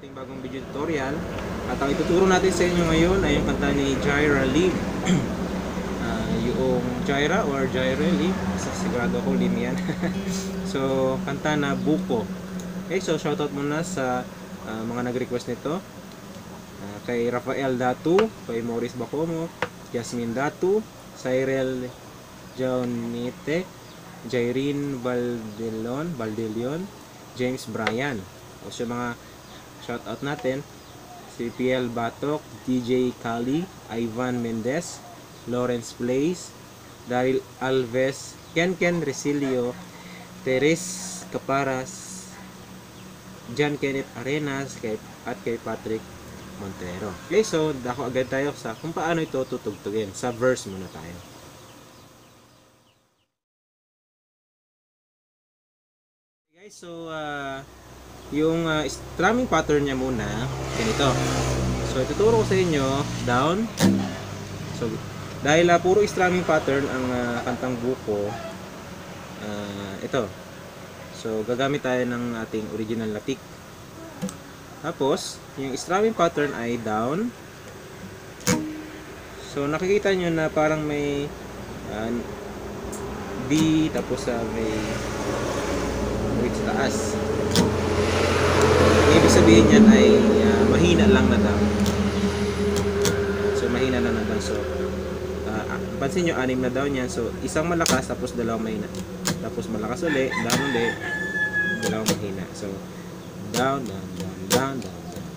ating bagong video tutorial. At ang ituturo natin sa inyo ngayon ay yung kanta ni Jaira Lim. Ah, yung Jaira or Jaira Lim, Basta sigurado ako Lim yan. so, kanta na Buko. Okay, so shoutout muna sa ah, mga nag-request nito. Ah, kay Rafael Datu, kay Maurice Bacomo, Jasmine Datu, Cyril Jaunite, Jairine Valdelon, Valdelion, James Bryan. O sa mga shoutout natin, si PL Batok, DJ Kali, Ivan Mendez, Lawrence Place, Daryl Alves, Ken Ken Resilio, Teres Caparas, John Kenneth Arenas, kay, at kay Patrick Montero. Okay, so dako agad tayo sa kung paano ito tutugtugin. Sa verse muna tayo. Okay, guys, so uh, yung uh, strumming pattern niya muna, ganito. So ituturo ko sa inyo, down. So dahil uh, puro strumming pattern ang uh, kantang buko, uh, ito. So gagamit tayo ng ating original na pick. Tapos, yung strumming pattern ay down. So nakikita nyo na parang may uh, B tapos uh, may with taas. Ibig sabihin niyan ay uh, mahina lang na down. So mahina lang na down. So uh, pansin nyo anim na down yan. So isang malakas tapos dalawang mahina. Tapos malakas uli, down uli, dalawang mahina. So down, down, down, down, down, down.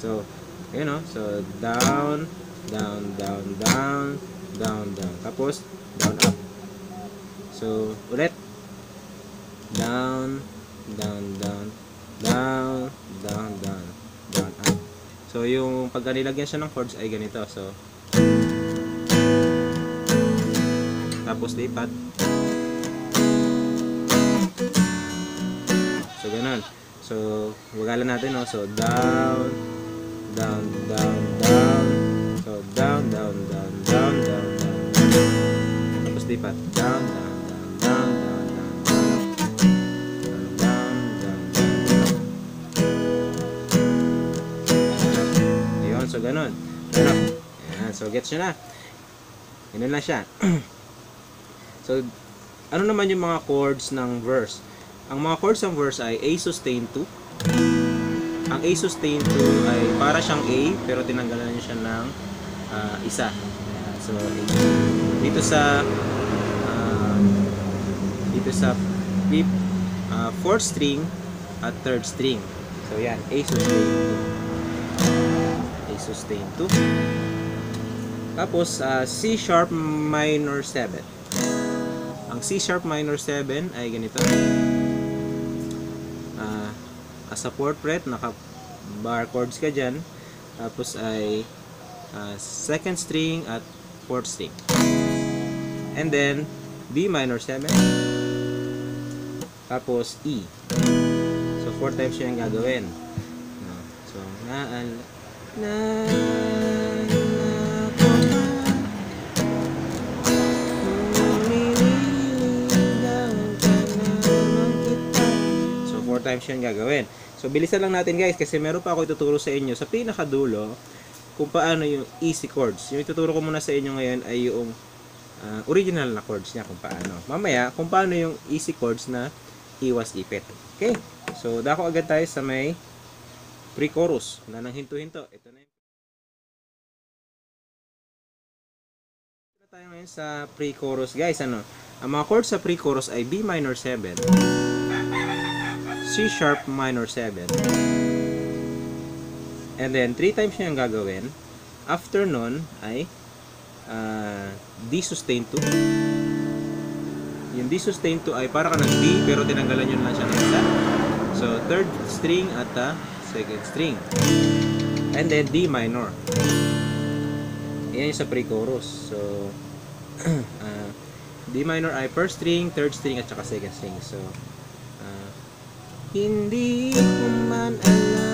So yun o. So down, down, down, down, down, down. Tapos down up. So ulit down, down, down, down, down, down, down, up. So, yung pagka nilagyan siya ng chords ay ganito. So, tapos lipat. So, ganun. So, wagalan natin, no? So, down, down, down, down. So, down, down, down, down, down, down. Tapos lipat. Down, down, so ganun. Ayan, so gets nyo na. Ganun lang siya. so, ano naman yung mga chords ng verse? Ang mga chords ng verse ay A sustain 2. Ang A sustain 2 ay para siyang A, pero tinanggalan niya siya ng ah, isa. So, dito sa ah, dito sa fifth, uh, fourth string at third string. So yan, A sustain 2. Sustain 2. Tapos uh, C sharp minor 7. Ang C sharp minor 7 ay ganito. Uh, as a fourth fret, naka bar chords ka dyan. Tapos ay uh, second string at fourth string. And then B minor 7. Tapos E. So, four times siya yung gagawin. So, naal... Na... So, four times yung gagawin. So, bilisan lang natin guys kasi meron pa ako ituturo sa inyo sa pinakadulo kung paano yung easy chords. Yung ituturo ko muna sa inyo ngayon ay yung uh, original na chords niya kung paano. Mamaya, kung paano yung easy chords na iwas ipit. Okay? So, dako agad tayo sa may pre-chorus na nang hinto-hinto. Ito na yung Ito tayo ngayon sa pre-chorus. Guys, ano? Ang mga chords sa pre-chorus ay B minor 7, C sharp minor 7, and then 3 times niya yung gagawin. After nun ay uh, D sustain 2. Yung D sustain 2 ay para ka ng D pero tinanggalan yun lang siya ng isa. So, third string at uh, second string. And then D minor. Yan yung sa pre-chorus. So, uh, D minor ay first string, third string at saka second string. So, uh, hindi ko man alam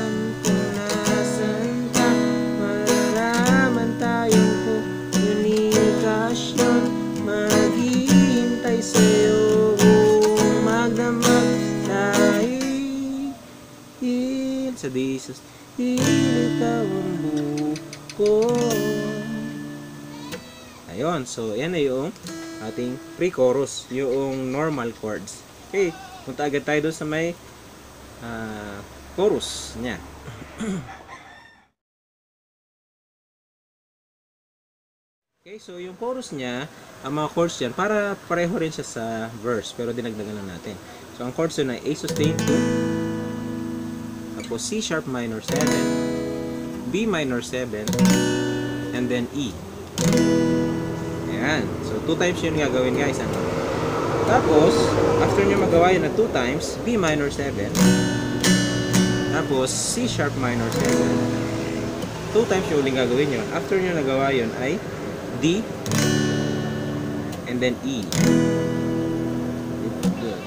so yan na yung ating pre-chorus yung normal chords okay punta agad tayo doon sa may ah, chorus niya Okay, so yung chorus niya, ang mga chords yan, para pareho rin siya sa verse, pero dinagdagan lang natin. So, ang chords yun ay A sustain 2, tapos C sharp minor 7, B minor 7, and then E. Ayan. So, 2 times yun gagawin guys. Ano? Tapos, after nyo magawa yun na 2 times, B minor 7, tapos C sharp minor 7, 2 times yung uling gagawin yun. After nyo nagawa yun ay D and then E.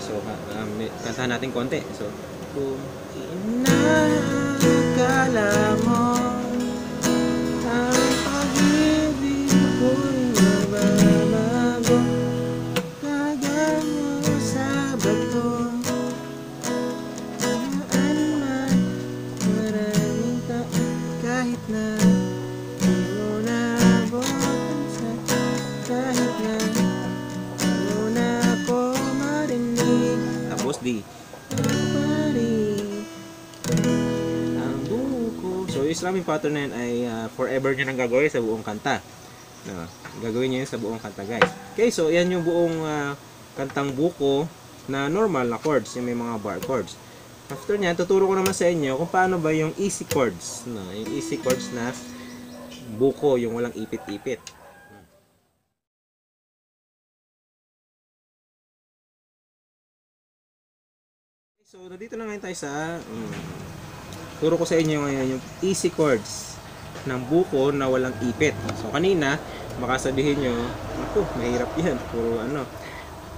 So, uh, um, kantahan natin konti. So, kung inakala mo pattern na yan ay ah, forever nyo nang gagawin sa buong kanta. No, gagawin nyo yun sa buong kanta guys. Okay so yan yung buong ah, kantang buko na normal na chords. Yung may mga bar chords. After nyan tuturo ko naman sa inyo kung paano ba yung easy chords no, yung easy chords na buko yung walang ipit-ipit. So, nandito na ngayon tayo sa mm, turo ko sa inyo ngayon yung easy chords ng buko na walang ipit. So, kanina, baka sabihin nyo, ako, mahirap yan. Puro ano.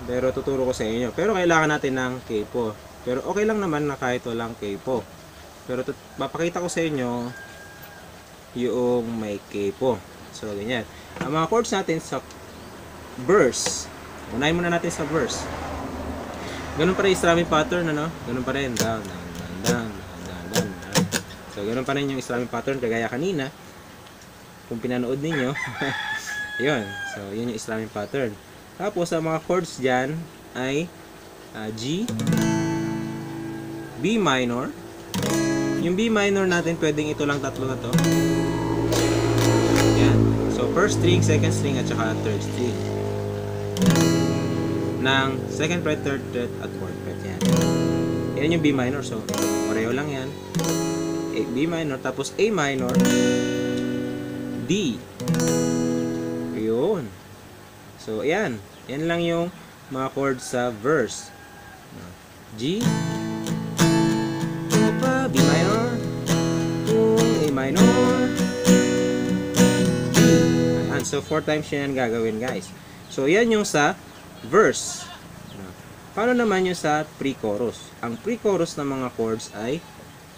Pero tuturo ko sa inyo. Pero kailangan natin ng K-po. Pero okay lang naman na kahit walang K-po. Pero papakita ko sa inyo yung may K-po. So, ganyan. Ang mga chords natin sa verse. Unahin muna natin sa verse. Ganun pa rin yung strumming pattern, ano? Ganun pa rin. Down, down, down, down. So, ganun pa rin yung strumming pattern kagaya kanina. Kung pinanood ninyo. yun. So, yun yung strumming pattern. Tapos, ang mga chords dyan ay ah, G, B minor. Yung B minor natin, pwedeng ito lang tatlo na to. Yan. So, first string, second string, at saka third string ng second fret, third fret, at fourth fret. Yan. Yan yung B minor. So, pareho lang yan. A, B minor, tapos A minor, D. Yun. So, yan. Yan lang yung mga chords sa verse. G, pa, B minor, A minor, D. Ayan. So, four times yan gagawin, guys. So, yan yung sa verse. Paano naman yung sa pre-chorus? Ang pre-chorus ng mga chords ay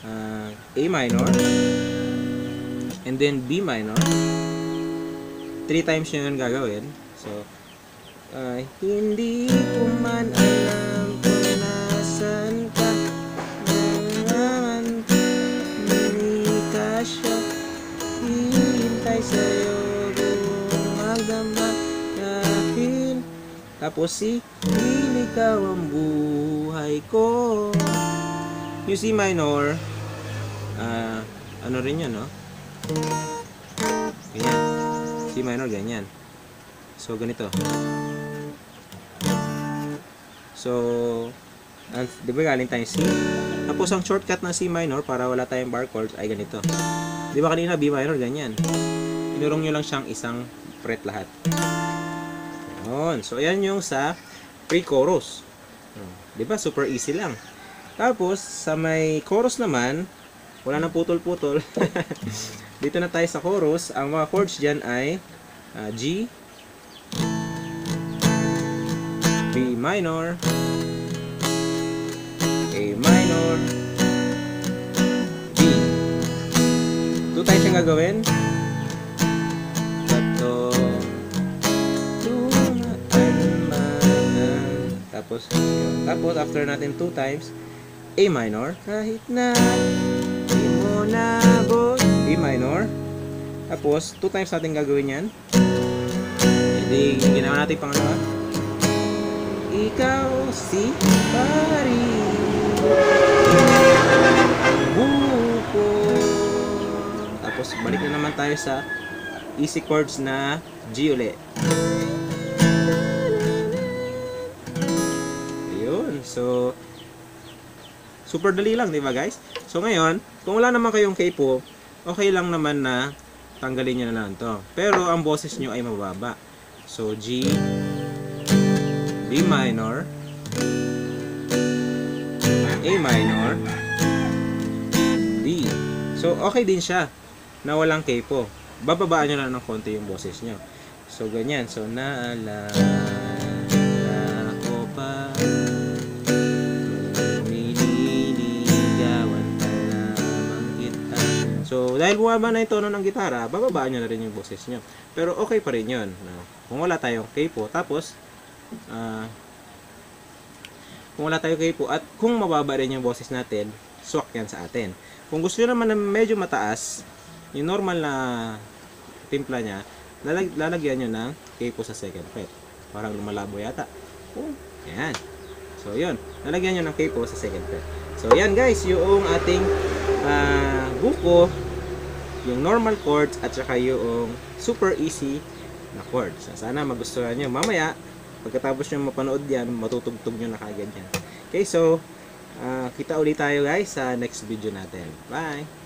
ah, A minor and then B minor. Three times nyo yun gagawin. So, ah, hindi ko man alam kung nasan ka naman hindi ka siya hihintay sa'yo buong magdama tapos si Hindi ikaw ang buhay ko. Yung C minor, ah, ano rin yun, no? Ganyan. C minor, ganyan. So, ganito. So, ang, di ba galing tayong C? Tapos, ang shortcut ng C minor para wala tayong bar chords ay ganito. Di ba kanina B minor, ganyan. Inurong nyo lang siyang isang fret lahat. Yun. So, ayan yung sa pre-chorus. Di ba? Super easy lang. Tapos, sa may chorus naman, wala nang putol-putol. Dito na tayo sa chorus. Ang mga chords dyan ay ah, G, B minor, A minor, D. Two times yung gagawin. Tato, tapos yun. tapos after natin two times A minor kahit na di inabot. B minor. Tapos, two times natin gagawin yan. Hindi, ginawa natin pangalawa. Ikaw si pari. Buko. Tapos, balik na naman tayo sa easy chords na G ulit. Ayun. So, super dali lang, di ba guys? So, ngayon, kung wala naman kayong capo, okay lang naman na tanggalin nyo na lang to. Pero, ang boses nyo ay mababa. So, G, B minor, A minor, D. So, okay din siya na walang capo. Bababaan nyo lang ng konti yung boses nyo. So, ganyan. So, naalala So, dahil bumaba na yung tono ng gitara, bababaan nyo na rin yung boses nyo. Pero okay pa rin yun. No? Kung wala tayong capo, tapos, ah, kung wala tayong capo, at kung mababa rin yung boses natin, swak yan sa atin. Kung gusto nyo naman na medyo mataas, yung normal na timpla niya, lalag, lalagyan nyo ng capo sa second fret. Parang lumalabo yata. Oh, yan. So, yun. Lalagyan nyo ng capo sa second fret. So, yan guys, yung ating ah, buko, yung normal chords, at saka yung super easy na chords. Sana magustuhan nyo. Mamaya, pagkatapos nyo mapanood yan, matutugtog nyo na kagad yan. Okay, so, ah, kita ulit tayo guys sa next video natin. Bye!